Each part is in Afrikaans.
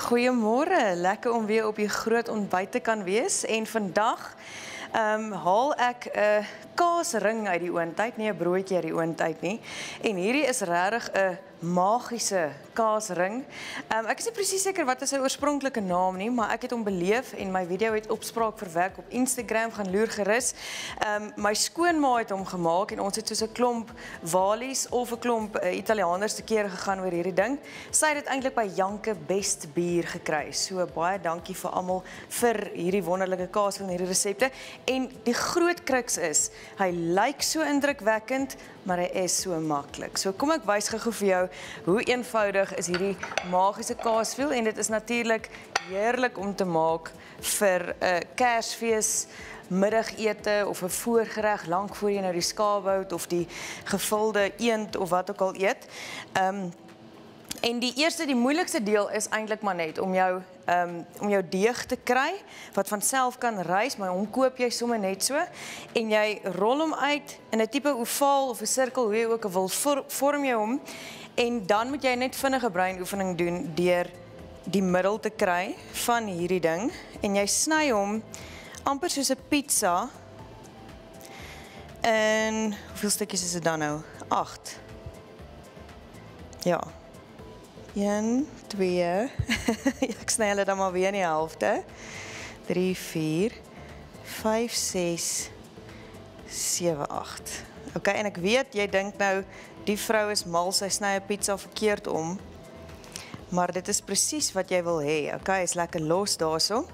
Goeiemôre, lekker om weer op die groot ontbyt te kan wees. En vandag ehm um, haal ek 'n kaasring uit die oondtyd, nie 'n broodjie uit die oondtyd nie. En hierdie is regtig 'n magiese kaasring. Um, ek is nie presies seker wat sy oorspronklike naam nie, maar ek het hom beleef en my video het opspraak verwek op Instagram gaan loer gerus. Um, my skoonma het hom gemaak en ons het soos 'n klomp walies of 'n klomp uh, Italianers te kere gegaan oor hierdie ding. Sy het dit eintlik by Janke Best Bier gekry. So baie dankie vir almal vir hierdie wonderlike kaas van hierdie resepte. En die groot kruks is, hy lyk so indrukwekkend, maar hy is so maklik. So kom ek wys gou vir jou hoe eenvoudig is hierdie magiese kaasveel en dit is natuurlik heerlik om te maak vir 'n uh, Kersfees middagete of 'n voorgereg lank voor jy nou die skaapbout of die gevulde eend of wat ook al eet. Ehm um, En die eerste die moeilikste deel is eintlik maar net om jou um, om jou deeg te kry wat van self kan rys, maar hom koop jy sommer net so en jy rol hom uit in 'n tipe ovaal of 'n sirkel hoe jy ook wil vorm jy hom en dan moet jy net vinnige breinoefening doen deur die middel te kry van hierdie ding en jy sny hom amper soos 'n pizza. En hoeveel stukkies is dit dan nou? 8. Ja, 1, 2, ek snij hulle dan maar weer in die helfte. 3, 4, 5, 6, 7, 8. Ok, en ek weet, jy dink nou, die vrou is mal, sy snij een pizza verkeerd om. Maar dit is precies wat jy wil hee. Ok, is lekker los daar so.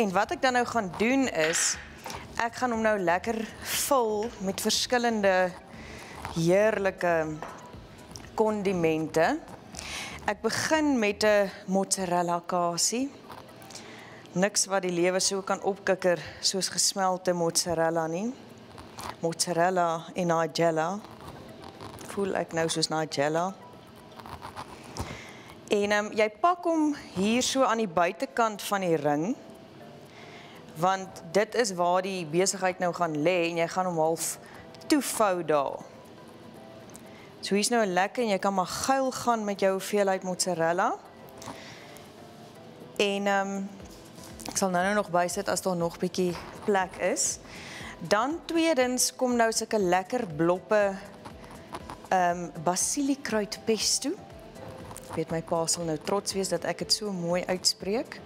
En wat ek dan nou gaan doen is, ek gaan hom nou lekker vul met verskillende heerlijke kondimente. Ek begin met 'n mozzarella kaasie. Niks wat die lewe so kan opkikker soos gesmelte mozzarella nie. Mozzarella en Nigella. Voel ek nou soos Nigella. En um, jy pak hom hier so aan die buitekant van die ring. Want dit is waar die besigheid nou gaan lê en jy gaan hom half toevou daar. So hier's nou 'n lekker en jy kan maar guil gaan met jou hoeveelheid mozzarella. En ehm um, ek sal nou, nou nog bysit as daar nog bietjie plek is. Dan tweedens kom nou sulke lekker bloppe ehm um, basiliekruid pesto. Ek weet my pa sal nou trots wees dat ek dit so mooi uitspreek.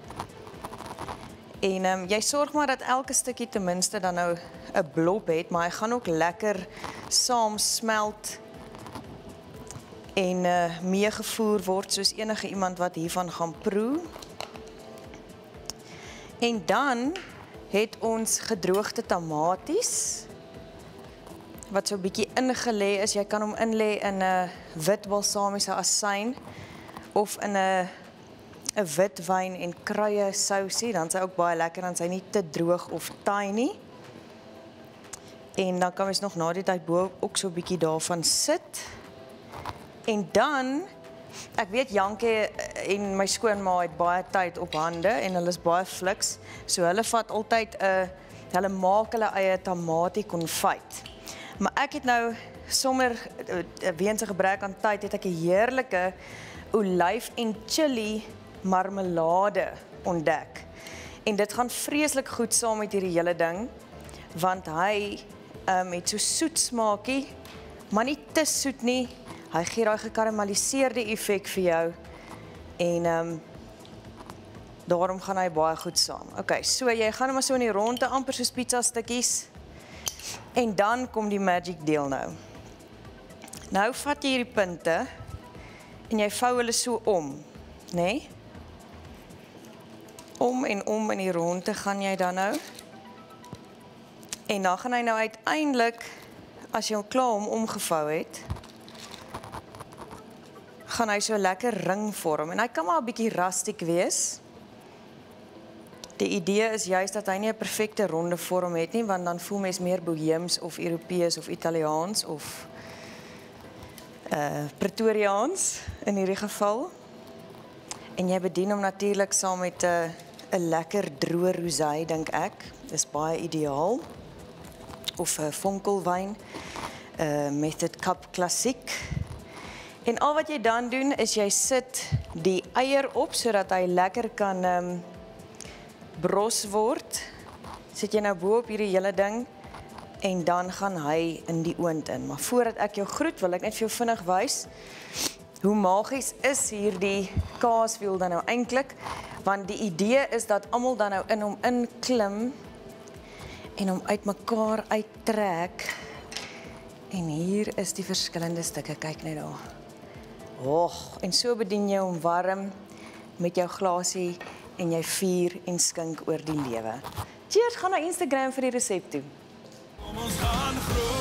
En ehm um, jy sorg maar dat elke stukkie ten minste dan nou 'n blop het, maar hy gaan ook lekker saam smelt en uh, meegevoer word soos enige iemand wat hiervan gaan proe. En dan het ons gedroogde tamaties wat so 'n bietjie ingelê is. Jy kan hom inlê in 'n wit balsamiese asyn of in 'n 'n wit wyn en kruie sousie, dan is hy ook baie lekker is hy nie te droog of taai nie. En dan kan mens nog na die tyd bo ook so 'n bietjie daarvan sit. En dan ek weet Janke eh, en my skoonma het baie tyd op hande en hulle is baie fliks. So hulle vat altyd 'n uh, hulle maak hulle eie tamatie konfyt. Maar ek het nou sommer uh, weens 'n gebrek aan tyd het ek 'n heerlike olyf en chili marmelade ontdek. En dit gaan vreeslik goed saam met hierdie hele ding want hy um, het so soet smaakie, maar nie te soet nie, Hy gee daai gekarameliseerde effek vir jou. En ehm um, daarom gaan hy baie goed saam. OK, so jy gaan hom maar so in die ronde amper soos pizza stukkies. En dan kom die magic deel nou. Nou vat jy hierdie punte en jy vou hulle so om, nê? Nee? Om en om in die ronde gaan jy dan nou. En dan gaan hy nou uiteindelik as jy hom klaar om omgevou het, gaan hy so lekker ring vorm en hy kan maar 'n bietjie rustiek wees. Die idee is juist dat hy nie 'n perfekte ronde vorm het nie want dan voel mens meer boheems of Europees of Italiaans of uh Pretoriaans in hierdie geval. En jy bedien hom natuurlik saam met 'n uh, 'n lekker droë rosé dink ek. Dis baie ideaal. Of 'n uh, vonkelwyn. Uh Method Cup klassiek En al wat jy dan doen is jy sit die eier op sodat hy lekker kan ehm um, bros word. Sit jy nou bo op hierdie hele ding en dan gaan hy in die oond in. Maar voordat ek jou groet, wil ek net vir jou vinnig wys hoe magies is hierdie kaaswiel dan nou eintlik want die idee is dat almal dan nou in hom inklim en hom uitmekaar uittrek. En hier is die verskillende stukke. Kyk net daar. Och, en so bedien jy hom warm met jou glasie en jy vier en skink oor die lewe. Cheers, gaan na Instagram vir die resep toe. Kom ons gaan